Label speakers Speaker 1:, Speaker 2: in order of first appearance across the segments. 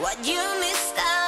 Speaker 1: What you missed out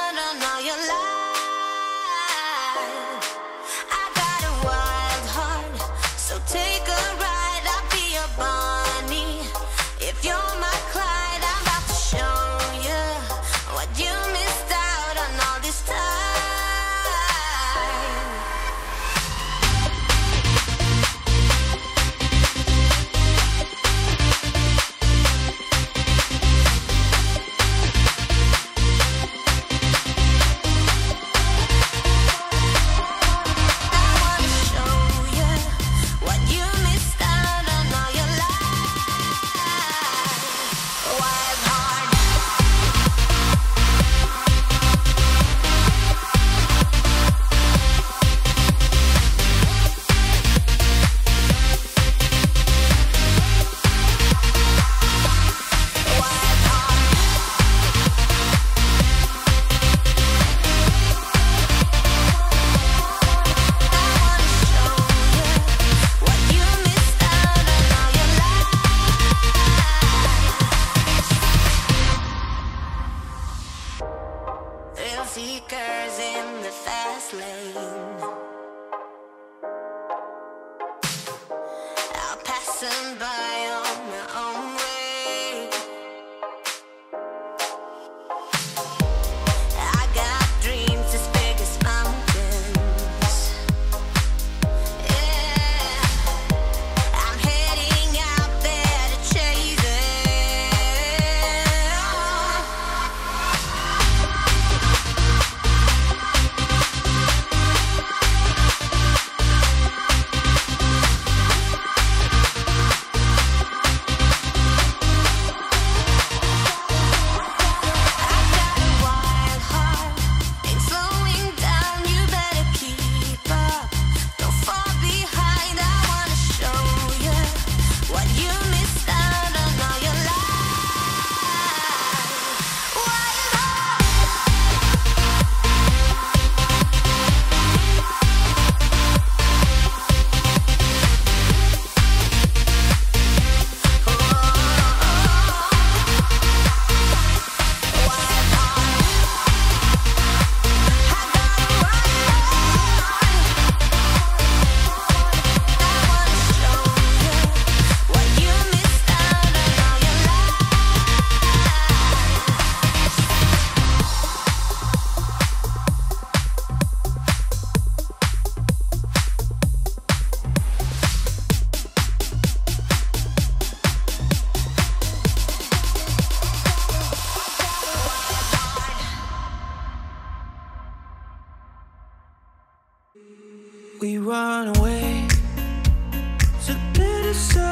Speaker 2: I'll get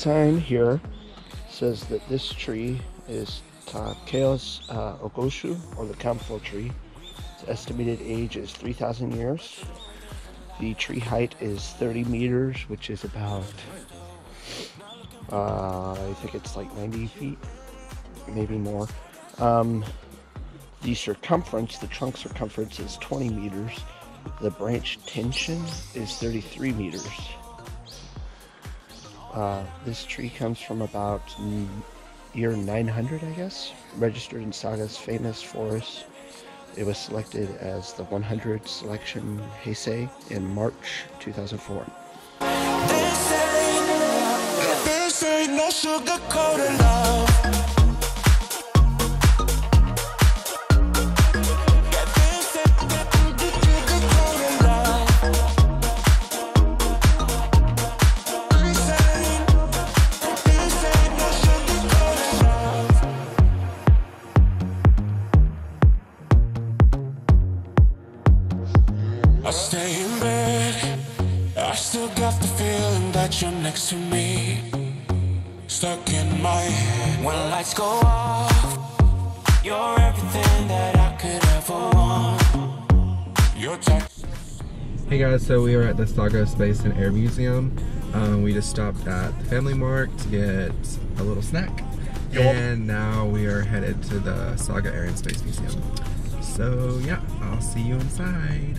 Speaker 3: sign here says that this tree is Takeos uh, Ogoshu, or the camphor tree. Its estimated age is 3,000 years. The tree height is 30 meters, which is about, uh, I think it's like 90 feet, maybe more. Um, the circumference, the trunk circumference is 20 meters. The branch tension is 33 meters. Uh, this tree comes from about year 900, I guess, registered in Saga's famous forest. It was selected as the 100 selection Heisei in March 2004.
Speaker 2: This ain't, this ain't no I stay in bed. I still got the feeling that you're next to me. Stuck in my head. When lights go off, you're everything that I could ever want. Your touch.
Speaker 4: Hey guys, so we are at the Saga Space and Air Museum. Um, we just stopped at the Family Mart to get a little snack. And now we are headed to the Saga Air and Space Museum. So yeah, I'll see you inside.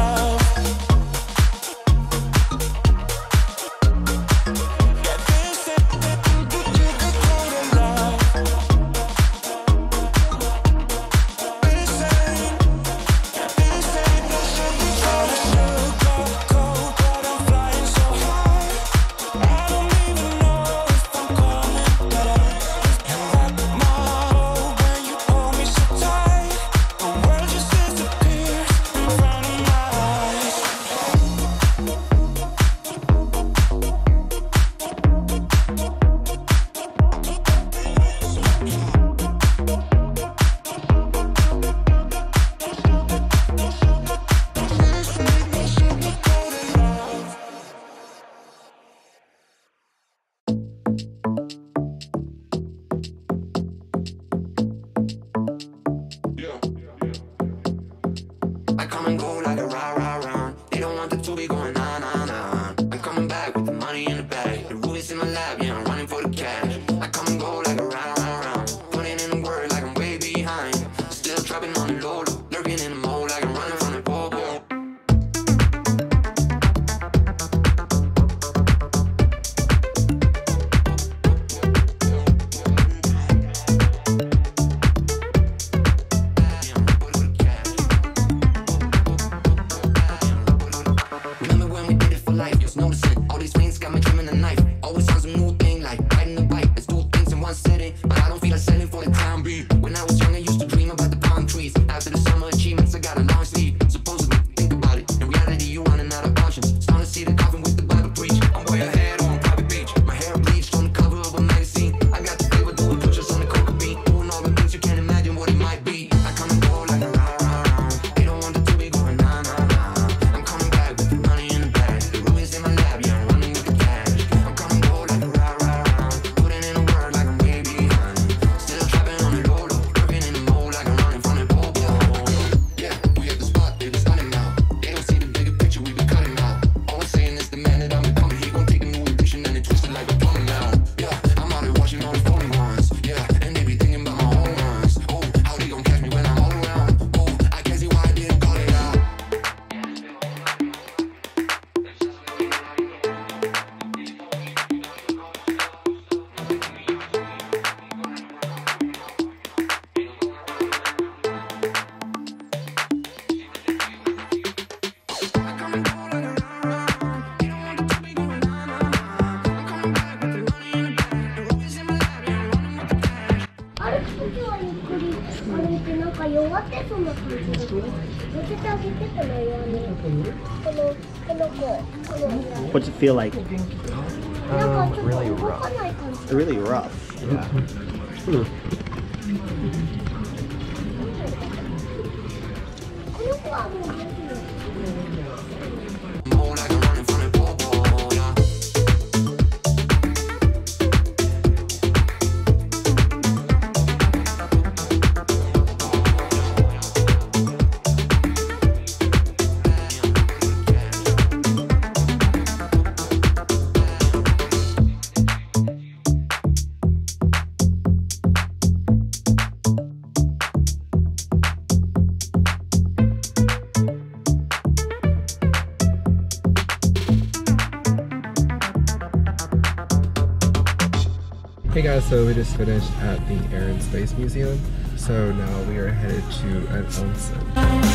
Speaker 5: What's it feel like?
Speaker 6: Um, really rough.
Speaker 5: Really rough. Yeah.
Speaker 2: Hmm. Guys, so we just finished at the Air and Space Museum. So now we are headed to an onsen.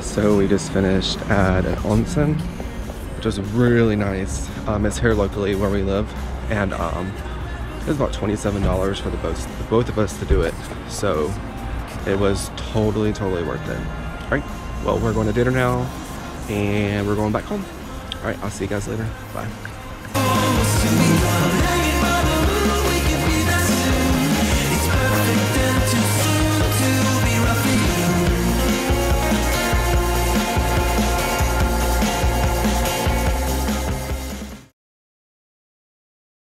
Speaker 2: So we just finished at an onsen, which was really nice. Um, it's here locally where we live, and um, it was about $27 for the both, both of us to do it. So it was totally, totally worth it. All right, well, we're going to dinner now, and we're going back home. All right, I'll see you guys later. Bye.